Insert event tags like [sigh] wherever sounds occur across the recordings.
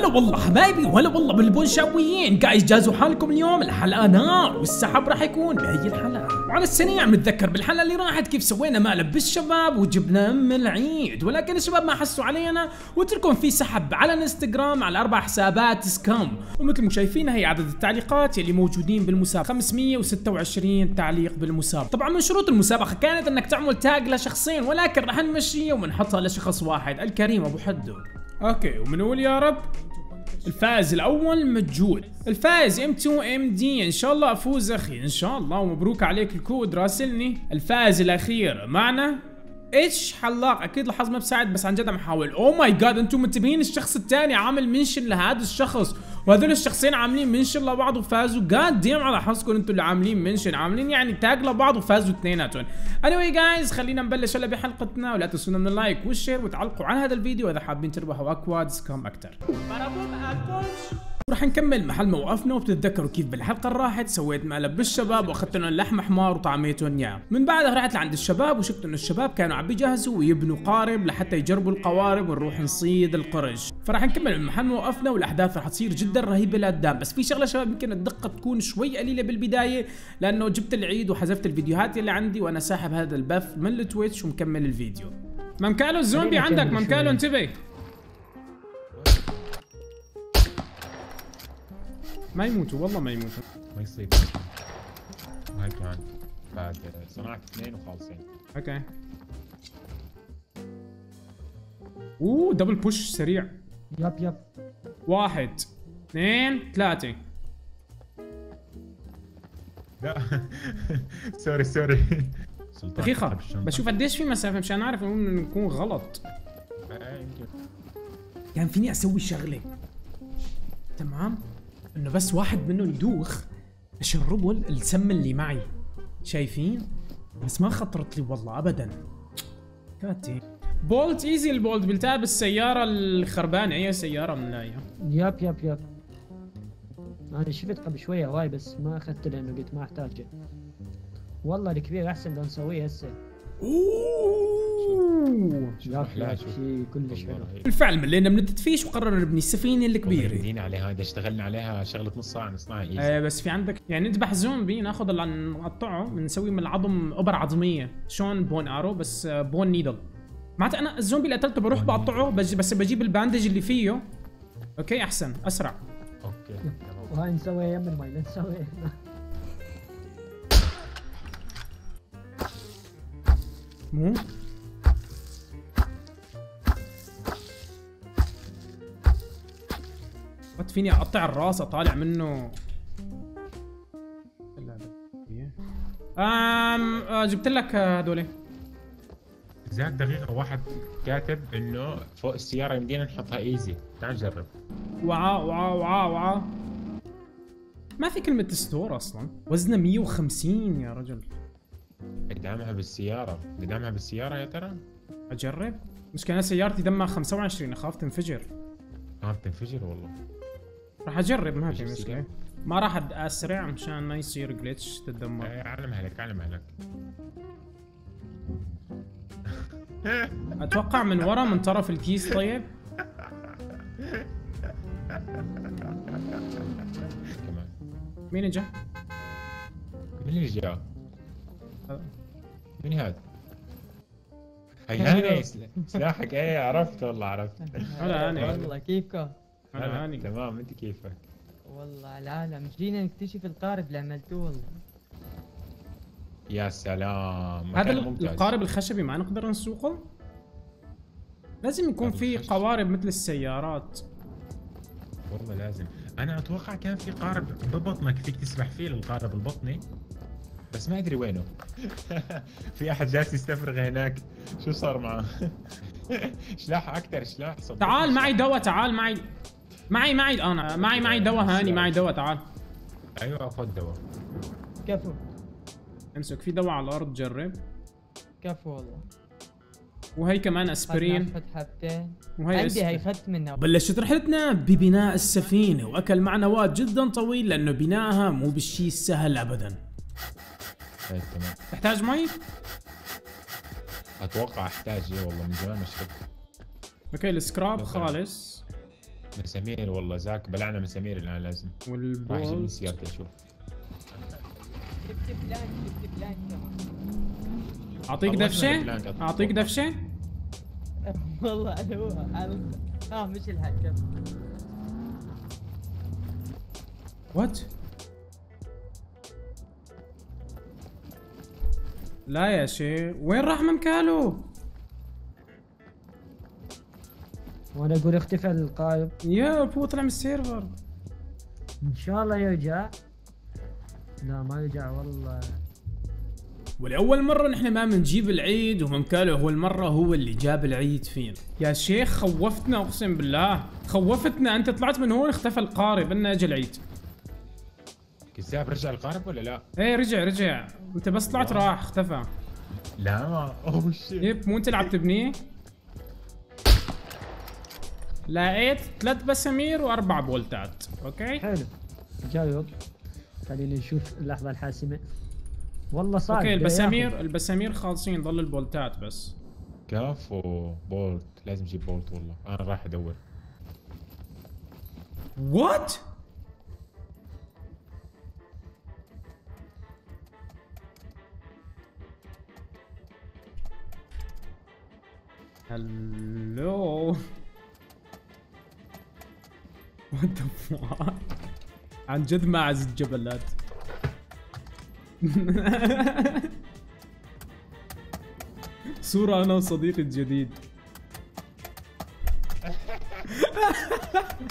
هلا والله حبايبي وهلا والله بالبونشاويين جايز جازوا حالكم اليوم؟ الحلقة نار والسحب راح يكون بهي الحلقة. وعلى السريع متذكر بالحلقة اللي راحت كيف سوينا مقلب بالشباب وجبنا ام العيد. ولكن الشباب ما حسوا علينا وتركم في سحب على الانستغرام على أربع حسابات سكام. ومثل ما شايفين هي عدد التعليقات يلي موجودين بالمسابقة. 526 تعليق بالمسابقة. طبعا من شروط المسابقة كانت إنك تعمل تاج لشخصين ولكن راح نمشيها ونحطها لشخص واحد الكريم أبو حدو okay وبنقول يا رب؟ الفائز الأول مجهود الفائز M2MD إن شاء الله أفوز أخي إن شاء الله. ومبروك عليك الكود راسلني. الفائز الأخير معنا إيش حلاق؟ أكيد الحظ ما بساعد بس عن جد عم أحاول. oh my God أنتم منتبهين الشخص الثاني عامل mention لهذا الشخص. وهذول الشخصين عاملين mention لبعض وفازوا. God damn على حظكم أنتم اللي عاملين mention. عاملين يعني tag لبعض وفازوا اثنيناتهم. Anyway guys خلينا نبلش هلا بحلقتنا. ولا تنسونا من ال like وال share وتعلقوا على هذا الفيديو إذا حابين تربحوا اكواد Scum أكثر ورح نكمل محل ما وقفنا وبتتذكروا كيف بالحلقة اللي راحت سويت مقلب بالشباب وأخذت لهم لحم حمار وطعميتهم إياه. من بعدها رحت لعند الشباب وشفت إنه الشباب كانوا عم بيجهزوا ويبنوا قارب لحتى يجربوا القوارب ونروح نصيد القرش. فرح نكمل من محل ما وقفنا والأحداث رح تصير جدا رهيبة لقدام بس في شغلة شباب يمكن الدقة تكون شوي قليلة بالبداية لأنه جبت العيد وحذفت الفيديوهات اللي عندي وأنا ساحب هذا البث من ال Twitch ومكمل الفيديو. ممكالو الزومبي عندك؟ ممكالو انتبه. ما يموتوا والله ما يموتوا. ما يصير. هاي كمان. بعد صنعت اثنين وخالصين. okay. أوه double push سريع. yep yep. واحد اثنين ثلاثة. لا. [laughs] sorry sorry. سلطان دقيقة. بشوف قديش في مسافة مشان أعرف إنه نكون غلط. كان فيني أسوي شغلة. تمام؟ إنه بس واحد منهم يدوخ اشربه السم اللي معي؟ شايفين؟ بس ما خطرت لي والله ابدا. كاتي bolt easy ال bolt بلتها بالسيارة الخربانة. اي سيارة من لاية yep yep yep أنا شفت قبل شوية هواي بس ما أخذت لأنه قلت ما أحتاجه. والله الكبير أحسن لو نسويه هسه. أوه. شيء كلش حلو. بالفعل ملينا من التدفيش وقررنا نبني السفينة الكبيرة. مبينين عليها إذا اشتغلنا عليها شغلة نص ساعة نصنعها easy. آه بس في عندك يعني نذبح زومبي ناخذ اللي نقطعه بنسوي من العظم ابر عظمية. شلون bone arrow بس آه bone needle. معناتها أنا الزومبي اللي قتلته بروح بقطعه بس بس بجيب ال bandage اللي فيه. okay أحسن أسرع. okay وهاي نسوي يم المي لا نسوي مو قد فيني أقطع الراس أطالع منه. آم آه جبت لك آه، هذول زاد دقيقة واحد كاتب إنه فوق السيارة يمدينا نحطها ايزي تعال نجرب وعاء وعاء وعاء وعاء ما في كلمة ستور أصلا. وزنها 150 يا رجل. قدامها بالسيارة. قدامها بالسيارة يا ترى؟ أجرب. مشكلة أنا سيارتي دمها 25 أخاف تنفجر. آه بتنفجر والله. راح أجرب ما في سلاح. ما راح أسرع مشان ما يصير جلتش تتدمر. آه، على مهلك على مهلك. أتوقع من ورا من طرف الكيس طيب. مين إجا؟ مين اللي جاء؟ هذا. مين هذا؟ هي هاني سل- سلاحك إيه عرفت والله عرفت هلا هاني والله كيفكم؟ هلا هاني تمام أنت كيفك؟ والله العالم جينا نكتشف القارب اللي عملتوه والله يا سلام هذا. القارب الخشبي ما نقدر نسوقه؟ لازم يكون في. قوارب مثل السيارات والله لازم أنا أتوقع كان في قارب ببطنك فيك تسبح فيه القارب البطني بس ما أدري وينه. [laughs] في أحد جالس يستفرغ هناك. شو صار معه؟ [laughs] سلاح أكثر سلاح صدقني تعال. معي دواء تعال معي. معي معي أنا. معي معي دواء هاني معي دواء تعال. أيوه خذ دواء. كفو. امسك في دواء على الأرض جرب. كفو والله. وهي كمان أسبرين. حبتين وهي عندي. هي اخذت منها. بلشت رحلتنا ببناء السفينة وأكل معنا وقت جدا طويل لأنه بنائها مو بالشي السهل أبدا. طيب تمام. تحتاج مي؟ أتوقع أحتاج إيه والله من زمان ما شربت. okay ال scrap. خالص. مسامير والله زاك بلعنا مسامير الآن لازم. راح أجيب من وال bolt سيارتي أشوف. أعطيك دفشة. أعطيك دفشة؟ والله أنا هو أنا- آه مش الحكم وات لا يا شيخ. وين راح ممكالو وأنا أقول اختفى القائد يا هو طلع من السيرفر. إن شاء الله يرجع لا ما رجع والله. ولأول مرة نحن ما بنجيب العيد وممكالو هو المرة هو اللي جاب العيد فينا. يا شيخ خوفتنا أقسم بالله. خوفتنا. أنت طلعت من هون اختفى القارب. انه اجى العيد. كذاب رجع القارب ولا لا؟ إيه رجع رجع. أنت بس طلعت. راح اختفى. لا. ما oh shit yep مو أنت اللي عم تبنيه لقيت ثلاث بسامير وأربع بولتات. okay؟ حلو. جاوب. خلينا نشوف اللحظة الحاسمة. والله صعب okay البسامير. البسامير خالصين ضل البولتات بس. كفو bolt. لازم أجيب bolt والله. أنا راح أدور. what hello what the عن جد ماعز الجبلات. [laughs] صورة أنا وصديقي الجديد.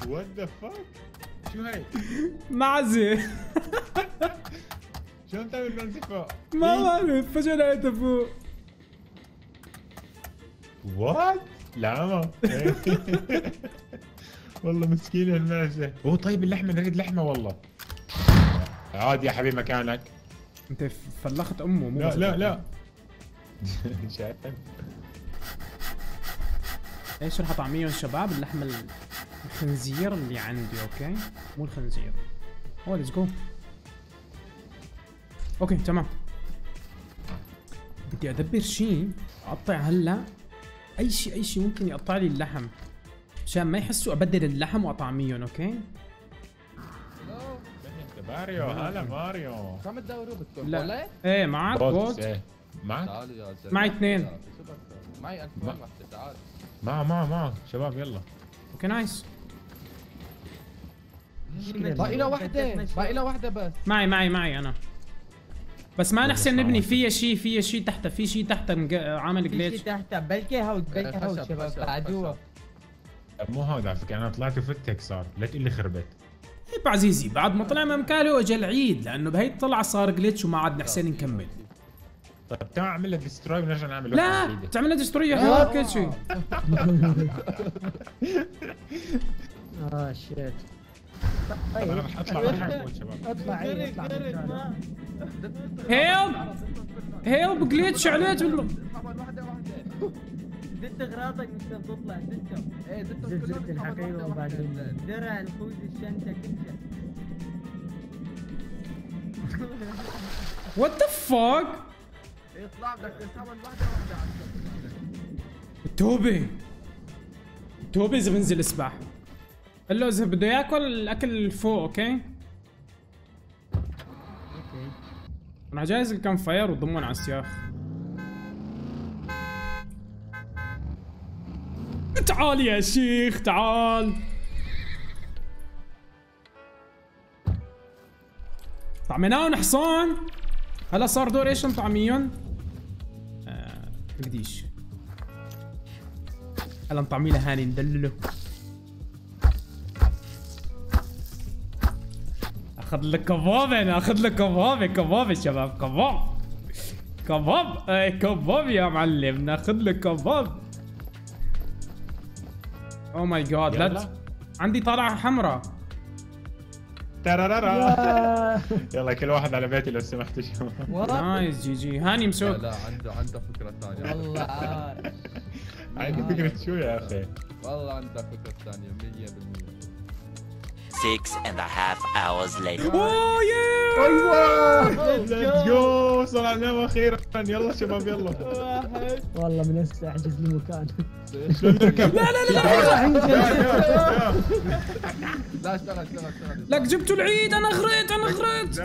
what the fuck شو هاي؟ معزة شلون تعمل بنزل فوق؟ ما بعرف فجأة لقيته فوق. what؟ لا ما. [laughs] والله مسكين المعزة. هو طيب اللحمة نريد لحمة والله. عادي يا حبيبي مكانك. انت فلخت أمه مو لا لا. لا. [laughs] شايف؟ إيش رح اطعميهم شباب اللحمة ال- الخنزير اللي عندي okay؟ مو الخنزير. oh let's go okay تمام. بدي أدبر شيء أقطع هلا. أي شيء أي شيء ممكن يقطع لي اللحم. عشان ما يحسوا أبدل اللحم وأطعميهم okay؟ ماريو هلا ماريو. كم تدوروا بدكم؟ لا. إيه معك bolt إيه. معك؟ معي اثنين. معي 1000 ما- واحدة تعال معه معه معه شباب يلا. okay nice. باقي له وحدة باقي له وحدة بس. معي معي معي أنا. بس ما نحسن نبني. فيها شيء. فيها شيء تحتها في شيء تحتها عامل في شيء glitch. تحت. بلكي هود بلكي هود شباب بعدوها مو هذا على فكرة. أنا طلعت وفت هيك صار. لا تقول لي خربت. طيب عزيزي بعد ما طلع ممكالو اجى العيد لأنه بهي الطلعه صار glitch وما عاد نحسن نكمل. طيب تعال أعمل لك destroy ونرجع نعمل لا. تعمل لها destroy لا. فوق كل شيء. [laughs] آه shit أنا طيب رح اطلع اطلع اطلع. هيلب. هيلب جليتش عليت بالم... دت اغراضك مش تطلع دتهم إيه دتهم زلزلة كلهم الحقيبة واحدة وبعدين-. درع الخوذ الشنطة كل شيء وات ذا فاك يطلع بدك تسحبهم واحدة واحدة. توبي. توبي إذا بنزل اسبح اذا بده ياكل الأكل فوق okay؟ okay. أنا جاهز ال campfire وضمن على السياخ. تعال يا شيخ تعال. طعمناهم حصان. هلا صار دور إيش نطعميهم؟ آه بديش هلا نطعمي له هاني ندلله. آخذ لك كباب أنا آخذ لك كباب كباب يا شباب كباب. كباب أي كباب يا معلم ناخذ لك كباب. أو ماي جاد لا عندي طلعة حمراء. ترارارا. [laughs] يلا كل واحد على بيتي لو سمحتوا شباب. nice GG. هاني لا مسوك لا عنده عنده فكرة ثانية. والله. [laughs] عندي فكرة شو يا أخي. والله عنده فكرة ثانية 100% Six and a half hours later. oh yeah أيوه جو صنعناه أخيرا يلا شباب يلا واحد والله من احجز لي مكان شلون نركب؟ لا لا لا لا اشتغل اشتغل اشتغل. لك جبتوا العيد أنا غرقت أنا غرقت.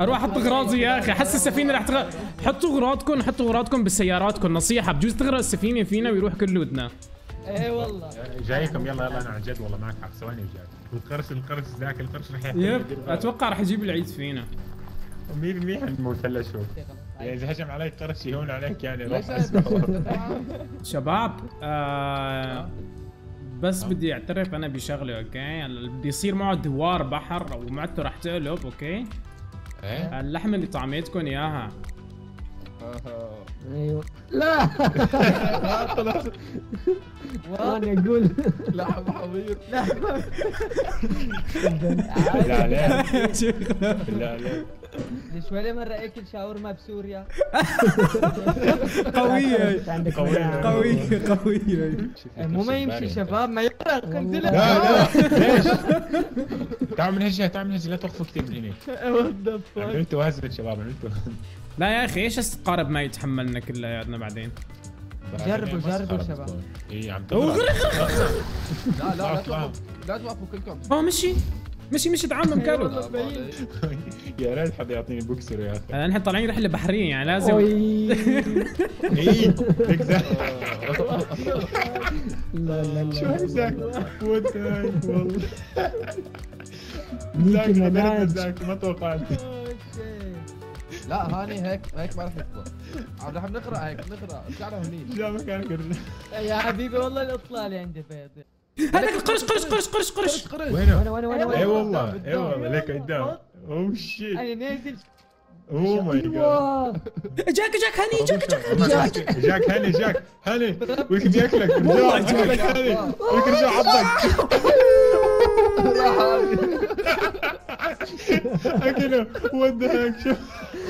أروح أحط أغراضي يا أخي. حس السفينة رح تغ... حطوا أغراضكم حطوا أغراضكم بسياراتكم نصيحة بجوز تغرق السفينة فينا ويروح كل لودنا إيه والله. جايكم يلا يلا أنا عن جد والله معك حق. ثواني وجاي القرش القرش ذاك القرش رح يحكي يب أتوقع رح يجيب العيد فينا. 100% حنموت هلا شوف يعني إذا هجم علي قرش يهون عليك يعني شباب آه بس بدي أعترف أنا بشغله أوكي؟ بدي يصير معه دوار بحر ومعدته رح تقلب أوكي؟ إيه؟ اللحمة اللي طعمتكم إياها. أيوه. لا. أنا أقول. لحم حمير لا. لا لا. لا ليش ولا مرة أكل شاورما بسوريا؟ قوية. مجال. قوية. قوية مو ما يمشي شباب ما يقرأ قلت لا لا. ليش؟ هالجهه تعال من هالجهه لا تخفوا كثير من هنا وات ذا أنتوا وازن شباب أنتوا لا يا أخي إيش استقارب ما يتحملنا كلياتنا بعدين؟ جربوا- جربوا شباب. اي عم لا لا لا. توقفوا لا توقفوا كلكم. آه مشي. مشي مشي تعال مكانه [laughs] يا ريت حدا يعطيني بوكسر يا أخي. نحن طالعين رحلة بحرية يعني لازم. [laughs] اي لا لا شو لا هيك وات والله. زاك ما توقعت. لا هاني هيك هيك ما راح يطلع عم رح نقرأ هيك نقرأ. هنيك جا مكانك الرجل. يا حبيبي والله الإطلال عندي فيض هذاك القرش قرش قرش قرش قرش. وينه؟ وأنا وأنا وأنا اي وأنا والله اي والله ليك قدام. اوه شيت أنا نازل اوه ماي جاد. جاك جاك هني جاك جاك جاك هاني جاك هاني ويك بياكلك رجع اكلك هاني. ويك رجع عضك [laughs] اكله ذا هيك شوف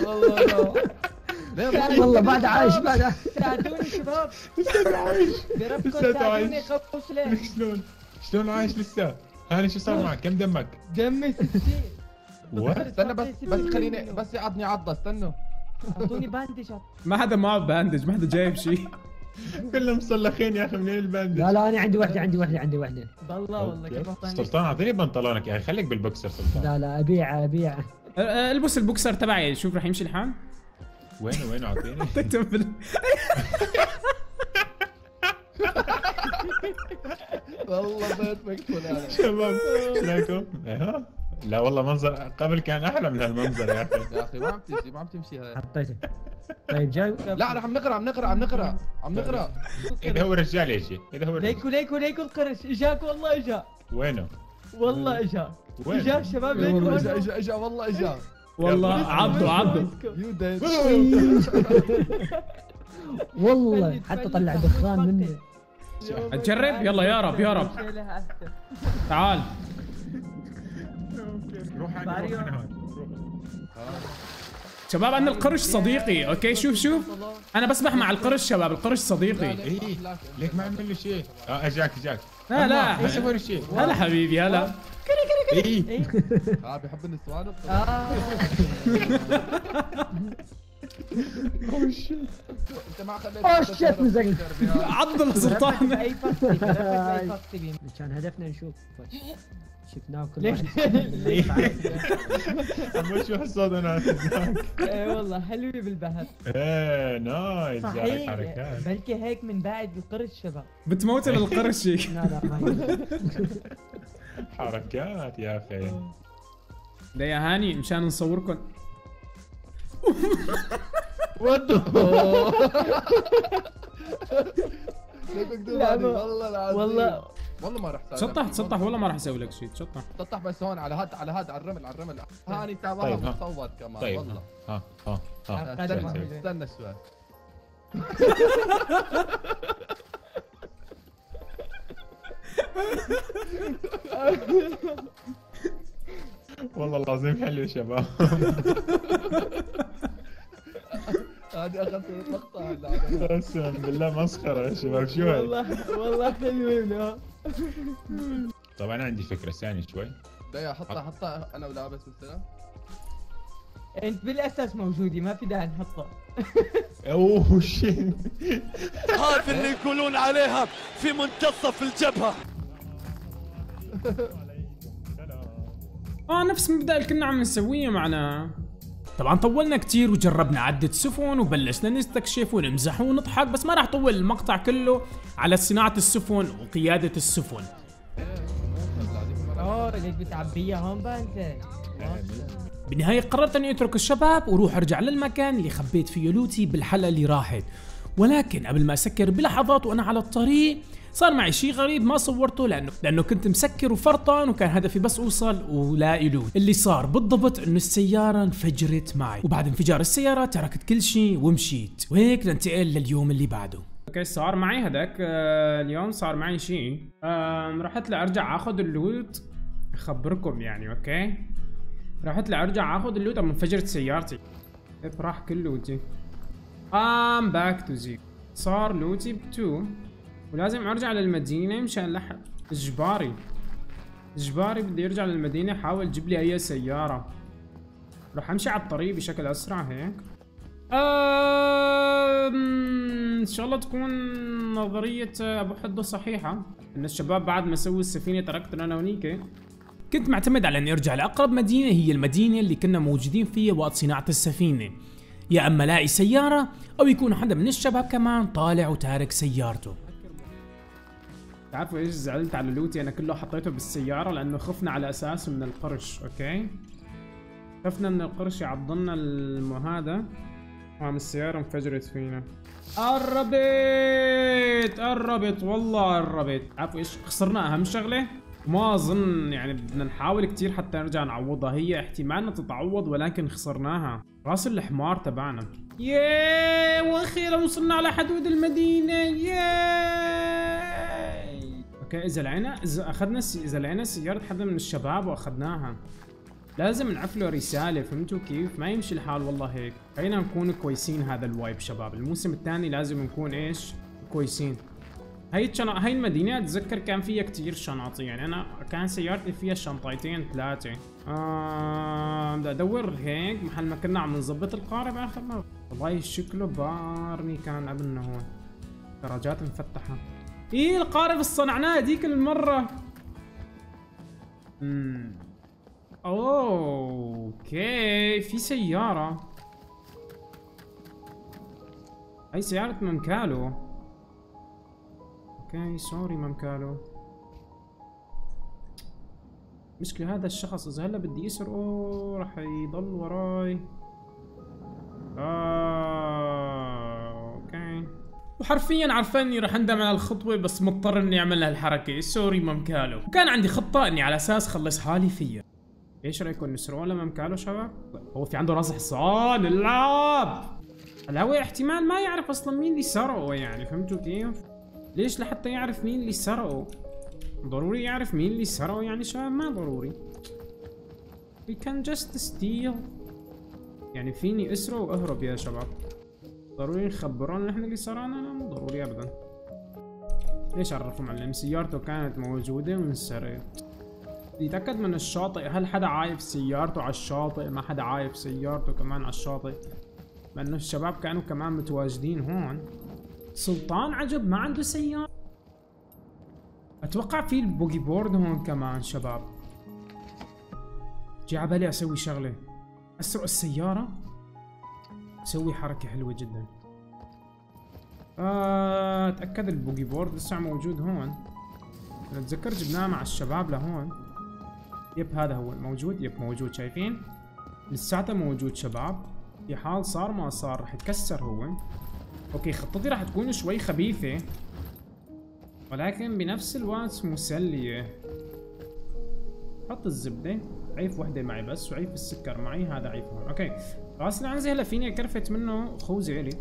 والله والله بعد عايش بعد عايش. ساعدوني شباب. لسه عايش. ساعدوني عايش. شلون؟ شلون عايش لسه؟ هاني شو صار معك؟ كم دمك؟ دمي 60 what استنى بس بس خليني بس يعضني عضة استنوا. أعطوني bandage ما حدا معه bandage ما حدا جايب شيء. كلهم مصلخين يا أخي منين ال bandage لا لا أنا عندي واحدة عندي واحدة عندي واحدة. بالله والله كيف أعطاني؟ سلطان أعطيني بنطلونك يا أخي. خليك بالبوكسر سلطان. لا لا أبيع أبيع. أه، أه، البس البوكسر تبعي. شوف رح يمشي الحال. وينه وينه أعطيني؟ [laughs] تكتب بال... [laughs] والله بيت مقفول هذا شباب شلونكم؟ أيوه. لا والله منظر قبل كان أحلى من هالمنظر يا أخي. يا أخي ما عم تمشي ما عم تمشي هاي. حطيته. طيب جاي لا رح عم نغرق عم نغرق عم نغرق عم نغرق. إذا هو رجال يجي إذا هو رجال. ليكو ليكو ليكو القرش. إجاك؟ والله إجا. وينه؟ والله إجا. وين؟ اجا شباب؟ ليكو والله. إجا؟ إجا إجا. والله اجا والله you dead والله. حتى طلع دخان مني. تجرب يلا يا رب يا رب. تعال. روح. روح هون. شباب أنا القرش صديقي أوكي؟ شوف شوف. أنا بسبح مع القرش شباب القرش صديقي. إيه ليك ما عمل له شيء. آه أجاك أجاك. لا لا. ما له شيء. هلا حبيبي هلا إيه. إيه؟ [laughs] آه بيحب النسوان آه. أنت ما خليت أوه، شيت مزق. عض السلطان. اي اي كان هدفنا نشوف. شفناه كل ليش؟ شو الصوت أنا اي والله حلوة بالبحر إيه نايس. صحيح. بلكي هيك من بعد القرش شباب. بتموت القرش. [laughs] لا لا ما. [laughs] حركات يا أخي. ده يا هاني مشان نصوركم. ودو [laughs] والله العظيم. والله والله ما راح تشطح تشطح والله. ما راح أسوي لك شيء؟ تشطح تشطح بس هون على هاد على هاد على الرمل على الرمل. هاني طيب، تابعها ها. مصور كمان طيب والله. ها ها ها. استنى شوي. والله العظيم حلو يا شباب. [laughs] هذه اخذت المقطع قسما بالله مسخرة يا شباب شو هاي والله والله حلوين آه طب أنا عندي فكرة ثانية شوي. لا حطها حطها أنا ولابس مثلا إنت بالأساس موجودي ما في داعي نحطه أوه شيت هذا اللي يقولون عليها في منتصف الجبهة. آه نفس المبدا اللي كنا عم نسويه معنا. طبعا طولنا كتير وجربنا عدة سفن وبلشنا نستكشف ونمزح ونضحك بس ما راح طول المقطع كله على صناعة السفن وقيادة السفن. بالنهاية قررت اني اترك الشباب وأروح ارجع للمكان اللي خبيت فيه لوتي بالحلقة اللي راحت. ولكن قبل ما أسكر بلحظات وأنا على الطريق صار معي شيء غريب ما صورته لأنه لأنه كنت مسكر وفرطان وكان هدفي بس أوصل ولاقي لوت اللي صار بالضبط إنه السيارة انفجرت معي. وبعد انفجار السيارة تركت كل شيء ومشيت. وهيك ننتقل لليوم اللي بعده. okay صار معي هذاك آه اليوم صار معي شيء رحت لأرجع آخذ ال loot. أخبركم يعني okay؟ رحت لأرجع آخذ ال loot أما انفجرت سيارتي. هيك راح كل loot ي. I'm back to zero صار loot ي بتو. ولازم أرجع للمدينة مشان لحق إجباري. إجباري بدي ارجع للمدينة حاول جيب لي أي سيارة. راح أمشي على الطريق بشكل أسرع هيك. أم، إن شاء الله تكون نظرية أبو حدو صحيحة. إن الشباب بعد ما سووا السفينة تركتنا أنا ونيكي كنت معتمد على إني أرجع لأقرب مدينة هي المدينة اللي كنا موجودين فيها وقت صناعة السفينة. يا أما لاقي سيارة أو يكون حدا من الشباب كمان طالع وتارك سيارته. تعرفوا إيش زعلت على لوتي؟ أنا كله حطيته بالسيارة لأنه خفنا على أساسه من القرش أوكي؟ خفنا ان القرش يعضلنا الم- هذا. قام السيارة انفجرت فينا. قربت قربت والله قربت عارفوا إيش؟ خسرنا أهم شغلة؟ ما أظن يعني بدنا نحاول كتير حتى نرجع نعوضها هي احتمال إنها تتعوض ولكن خسرناها رأس الحمار تبعنا ياي وأخيرا وصلنا على حدود المدينة ياي أوكي إذا لقينا إذا أخذنا. إذا لقينا سيارة حدا من الشباب وأخذناها لازم نعيفله رسالة فهمتوا كيف؟ ما يمشي الحال والله هيك، خلينا نكون كويسين هذا ال wipe شباب، الموسم الثاني لازم نكون إيش؟ كويسين. هاي الشنا... هاي المدينة أتذكر كان فيها كتير شنط يعني أنا كان سيارتي فيها شنطتين ثلاثة. آه بدي أدور هيك محل ما كنا عم نظبط القارب آخر مرة. والله شكله بارني كان قبلنا هون. دراجات مفتحة. إيه القارب اللي صنعناه هذيك المرة. امم okay في سيارة هاي سيارة ممكالو okay sorry ممكالو مشكلة هذا الشخص إذا هلا بدي اسرقه راح يضل وراي. آه okay. وحرفيا عرفان اني راح أندم على الخطوة بس مضطر إني أعمل هالحركة. sorry ممكالو وكان عندي خطة إني على أساس خلص حالي فيها إيش رايكم نسرقه لما مكانه شباب؟ هو في عنده راس حصان العب الهوي احتمال ما يعرف أصلا مين اللي سرقه يعني فهمتوا كيف؟ ليش لحتى يعرف مين اللي سرقه؟ ضروري يعرف مين اللي سرقه يعني شباب ما ضروري. We can just steal. يعني فيني أسرق وأهرب يا شباب. ضروري نخبرون نحن اللي سرقنا؟ لا مو ضروري ابدا. ليش عرفوا معلم؟ سيارته كانت موجودة وانسرقت. يتأكد من الشاطئ؟ هل حدا عايف سيارته على الشاطئ؟ ما حدا عايف سيارته كمان على الشاطئ. لأنه الشباب كانوا كمان متواجدين هون. سلطان عجب ما عنده سيارة. أتوقع في ال boogie board هون كمان شباب. جي عبالي أسوي شغلة. أسرق السيارة. أسوي حركة حلوة جدا. آه أتأكد ال boogie board لسه موجود هون. أنا أتذكر جبناه مع الشباب لهون. yep هذا هو موجود yep موجود. شايفين؟ لساته موجود شباب. في حال صار ما صار راح يتكسر هو. okay خطتي راح تكون شوي خبيثة ولكن بنفس الوقت مسلية. حط الزبدة عيف وحدة معي بس وعيف السكر معي هذا عيف هون. okay راس العنزة هلا فيني craft منه خوذة الي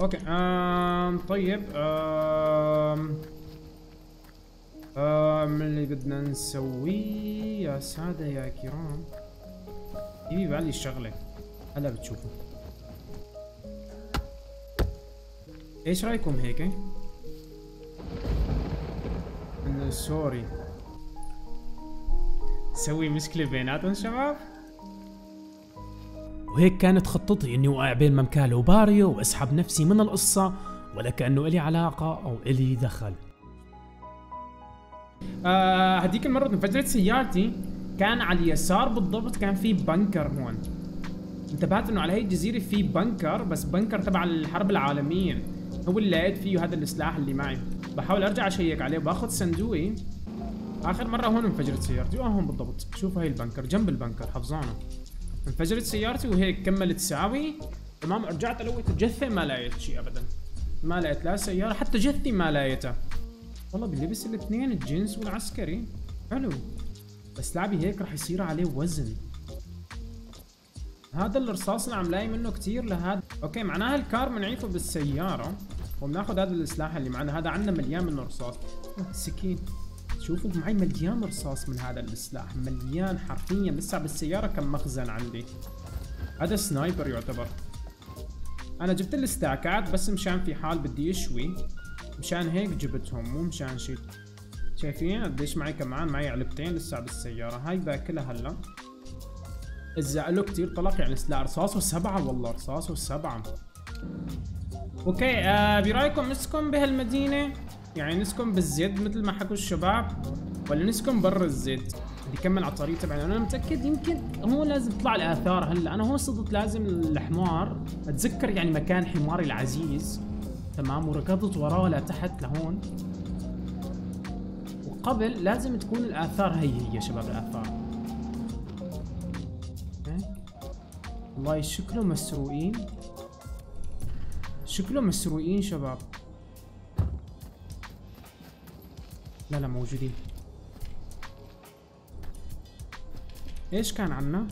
okay آم طيب آم آم اللي بدنا نسويه؟ يا سادة يا كرام. يجي بالي الشغلة. هلا بتشوفوا إيش رأيكم هيك؟ إنه سوري. تسوي مشكلة بيناتهم شباب. وهيك كانت خطتي إني اوقع بين ممكالة وباريو وأسحب نفسي من القصة ولا كأنه إلي علاقة أو إلي دخل. آه هديك المرة انفجرت سيارتي. كان على اليسار بالضبط كان في بنكر هون. انتبهت إنه على هي الجزيرة في بنكر بس بنكر تبع الحرب العالمية. هو اللي لقيت فيه هذا السلاح اللي معي. بحاول أرجع أشيك عليه باخذ صندوقي. آخر مرة هون انفجرت سيارتي. آه هون بالضبط. شوفوا هي البنكر جنب البنكر حفظانه انفجرت سيارتي وهيك كملت ساوي. تمام رجعت الوت الجثة ما لقيت شيء ابدا. ما لقيت لا سيارة حتى جثتي ما لقيتها. والله بلبس الاثنين الجنس والعسكري. حلو. بس لعبي هيك رح يصير عليه وزن. هذا الرصاص اللي عم لاقي منه كثير لهذا. okay معناها الكار بنعيفه بالسيارة وبناخذ هذا السلاح اللي معنا. هذا عندنا مليان منه رصاص سكين. شوفوا معي مليان رصاص من هذا السلاح مليان حرفيا. لسه بالسيارة كم مخزن عندي. هذا sniper يعتبر. أنا جبت الستيكات بس مشان في حال بدي اشوي مشان هيك جبتهم مو مشان شيء شايفين؟ قديش معي كمان؟ معي علبتين لسه بالسيارة. هاي باكلها هلا. له كتير طلق يعني لا رصاصه سبعة والله رصاصه سبعة. okay آه برأيكم نسكن بهالمدينة؟ يعني نسكن بال Z مثل ما حكوا الشباب ولا نسكن برا ال Z بدي كمل على الطريق تبعنا. أنا متأكد يمكن هو لازم تطلع الآثار هلا. أنا هون صدت لازم الحمار أتذكر يعني مكان حماري العزيز تمام؟ وركضت وراه لتحت لهون. وقبل لازم تكون الآثار هي هي شباب الآثار. والله شكله مسروقين. شكله مسروقين شباب. لا لا موجودين. إيش كان عنا؟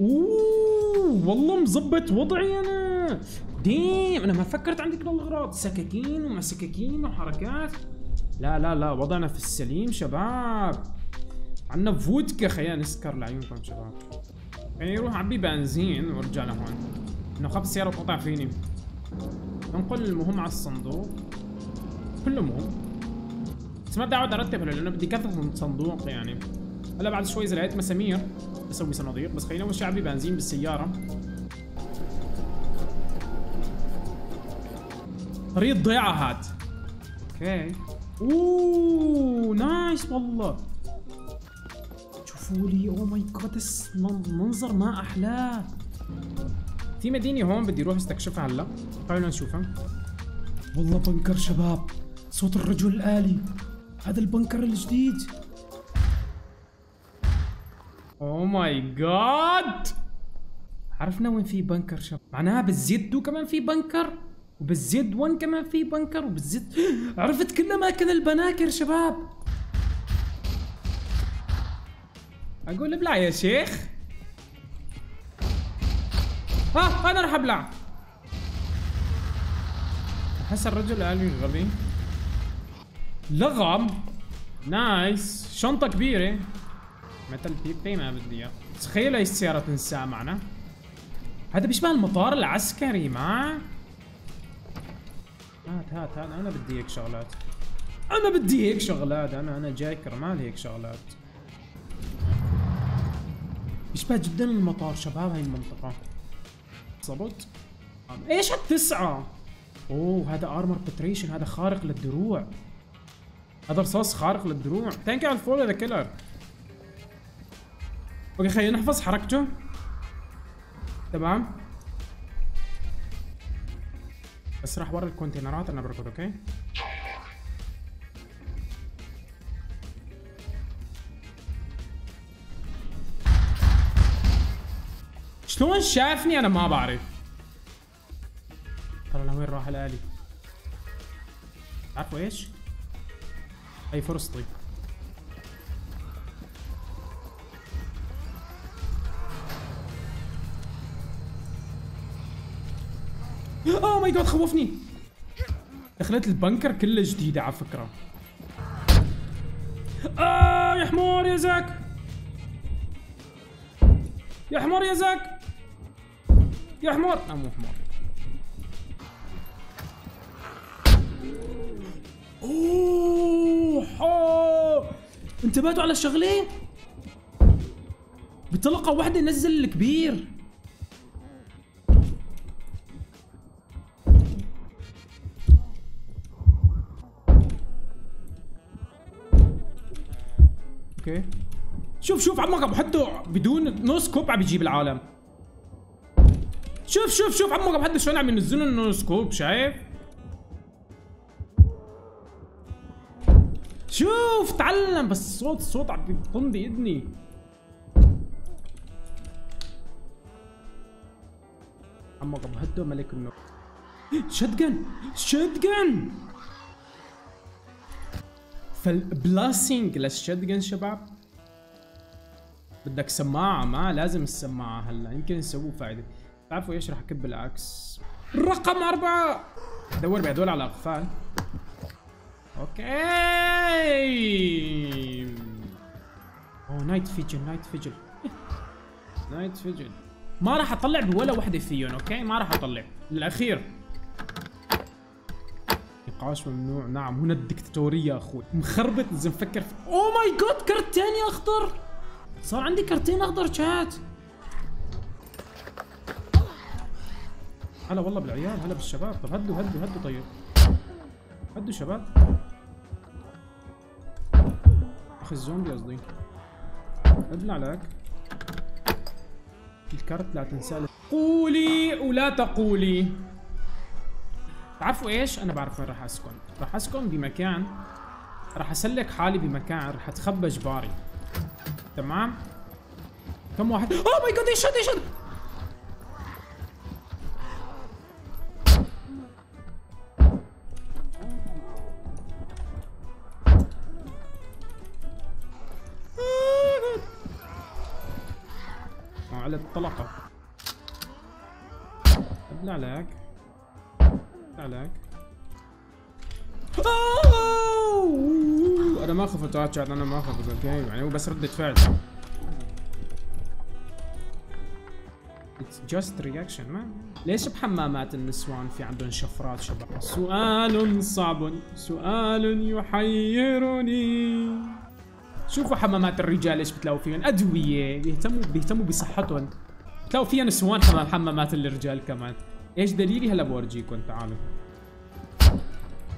أوه والله مظبط وضعي أنا. ديم أنا ما فكرت عندي كل الاغراض سكاكين وما سكاكين وحركات. لا لا لا وضعنا في السليم شباب. عنا فودكا خلينا نسكر لعيونكم شباب. يعني يروح عبي بنزين وارجع لهون إنه خب السيارة تقطع فيني. ننقل المهم على الصندوق. كله مهم. بس ما بدي أقعد أرتب هلا لأنه بدي كثرة من صندوق يعني. هلا بعد شوي إذا لقيت مسامير بسوي صناديق. بس خلينا اول شي اعبي بنزين بالسيارة. طريق ضيعة هاد. okay. oh nice والله. شوفوا لي oh my God المنظر ما احلاه في مدينة هون بدي أروح أستكشفها هلا. خلينا نشوفها. والله بنكر شباب. صوت الرجل الآلي هذا البنكر الجديد. اوه ماي جاد عرفنا وين في بنكر شباب. معناها بالزد 2 كمان في بنكر وبالزد 1 كمان في بنكر وبالزد. [gasps] عرفت كل اماكن البناكر شباب. أقول ابلع يا شيخ. ها أنا راح أبلع. أحس الرجل قال لي غبي. لغم. نايس. شنطة كبيرة. متل بيبي ما بدي إياه. تخيل هاي السيارة تنسى معنا. هذا بيشبه المطار العسكري ما؟ هات هات هات. أنا بدي هيك شغلات. أنا بدي هيك شغلات. أنا أنا جاي كرمال هيك شغلات. بيشبه جدا المطار شباب هاي المنطقة. ظبط إيش هالتسعة؟ oh هذا armor penetration هذا خارق للدروع. هذا رصاص خارق للدروع. thank على ال follow The Killer okay خلينا نحفظ حركته. تمام. بس راح ورا الكونتينرات أنا بركض okay شلون شافني أنا ما بعرف. ترى لوين راح الآلي؟ عارفوا إيش؟ هي فرصتي اوه ماي جاد خوفني. دخلت البنكر كله جديدة على فكرة. آه يا حمار يا زاك. يا حمار يا زاك. يا حمار. آه مو حمار. أوه. انتبهتوا على الشغلة بطلقه واحدة نزل الكبير. okay. شوف شوف عمك أبو حدو بدون no scope عم بيجيب العالم. شوف شوف شوف عمك ابو حدو شلون عم ينزلوا ال no scope شايف؟ شوف تعلم بس الصوت الصوت عم بيطن باذني عمك ابو حدو ملك النور shotgun shotgun فالبلاسينج للشتجن شباب؟ بدك سماعة ما لازم السماعة هلا يمكن يسووا فايدة. تعرفوا إيش راح اكب بالعكس. رقم أربعة. دور بهدول على أقفال. أوكي. أوه نايت فيجن نايت فيجن نايت فيجن ما راح أطلع بولا وحدة فيهم أوكي؟ ما راح أطلع. الاخير نقاش ممنوع. نعم هنا الدكتاتورية أخوي. مخربط لازم أفكر في اوه ماي جاد كرت ثاني أخضر. صار عندي كرتين أخضر شات هلا والله بالعيال هلا بالشباب. طب هدوا هدوا هدوا طيب. هدوا شباب. أخي الزومبي قصدي. ابلع لك الكرت لا تنسى قولي ولا تقولي. تعرفوا إيش؟ أنا بعرف وين راح أسكن. راح أسكن بمكان راح أسلك حالي بمكان راح أتخبى جباري. تمام؟ كم واحد؟ اوه ماي جاد إيش هذا على الطلقة. ابلع لك ابلع لك! أنا ما خفت راتشات أنا ما خفت أوكي؟ يعني هو بس ردة فعل. It's just reaction ما ليش بحمامات النسوان في عندهم شفرات شباب؟ سؤال صعب سؤال يحيرني. شوفوا حمامات الرجال إيش بتلاقوا فيهم أدوية بيهتموا بيهتموا بصحتهم. بتلاقوا فيها نسوان حمام حمامات الرجال كمان. إيش دليلي؟ هلا بورجيكم تعالوا.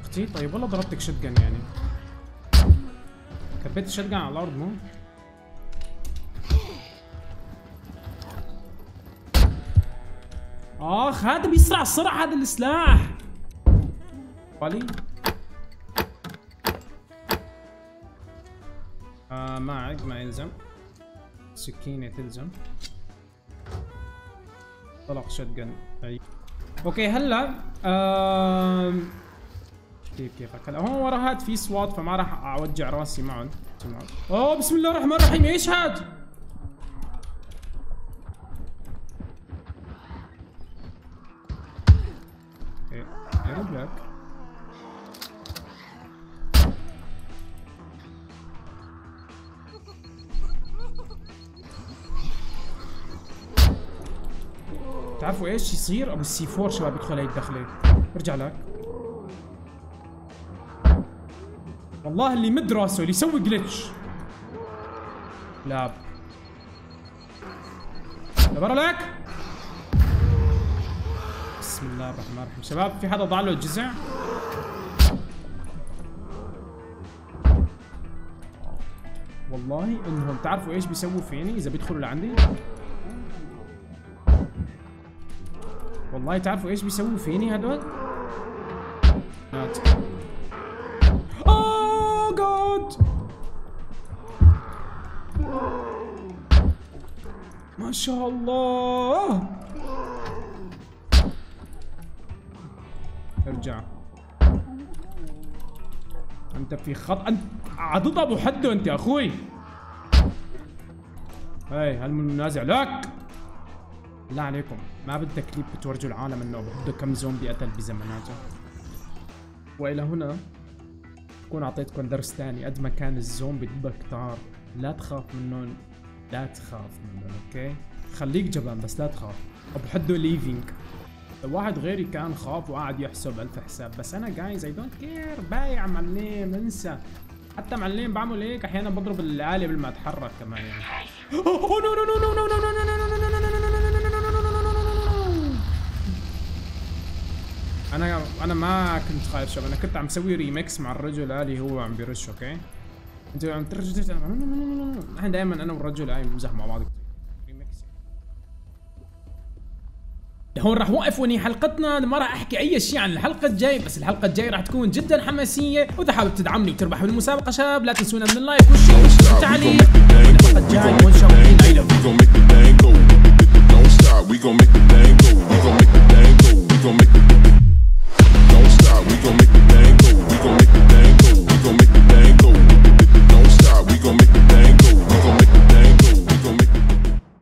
أختي طيب والله ضربتك شتجن يعني. كبيت الشتجن على الأرض مو؟ آخ هذا بيسرع السرعه هذا السلاح. بالي آه معك ما يلزم. سكينة تلزم. طلق شتجن أي. أوكي هلا آه كيف كيفك هلا هون ورا هاد في سوات فما راح أوجع راسي معهم أوه بسم الله الرحمن الرحيم إيش هاد؟ إيش يصير ابو السي 4 شباب يدخل هاي الدخلة؟ ارجع لك. والله اللي مد راسه اللي يسوي جلتش لاب لبرا لك بسم الله الرحمن الرحيم. شباب في حدا ضاع له الجزع؟ والله إنهم تعرفوا إيش بيسووا فيني إذا بيدخلوا لعندي؟ والله تعرفوا إيش بيسووا فيني هدول؟ جاد ما شاء الله! ارجع. أنت في خط انت عضد أبو حده أنت يا أخوي. هاي هالمنازع لك؟ بالله عليكم ما بدك كليب بتورجوا العالم انه بده كم زومبي قتل بزماناته والى هنا بكون اعطيتكم درس ثاني قد ما كان الزومبي ضدك كتار لا تخاف منهم لا تخاف منهم أوكي خليك جبان بس لا تخاف وبحدوا ليفينج لو واحد غيري كان خاف وقعد يحسب الف حساب بس أنا جايز اي دونت كير بايع معلم انسى حتى معلم بعمل هيك أحيانا بضرب الاله بالما ما اتحرك كمان يعني no no no no no no no أنا أنا ما كنت خايف شباب. أنا كنت عم سوي ريمكس مع الرجل اللي هو عم بيرش okay؟ أنت عم ترج نحن دائما أنا والرجل هاي بنمزح مع بعض. ريمكس هون راح وقف وني حلقتنا ما راح أحكي أي شيء عن الحلقة الجاي بس الحلقة الجاي راح تكون جدا حماسية. وإذا حابب تدعمني وتربح بالمسابقة شباب لا تنسونا من ال like وال share والتعليق. الحلقة الجاي. وان شاء الله We gon' make the. We gon' make the don't make me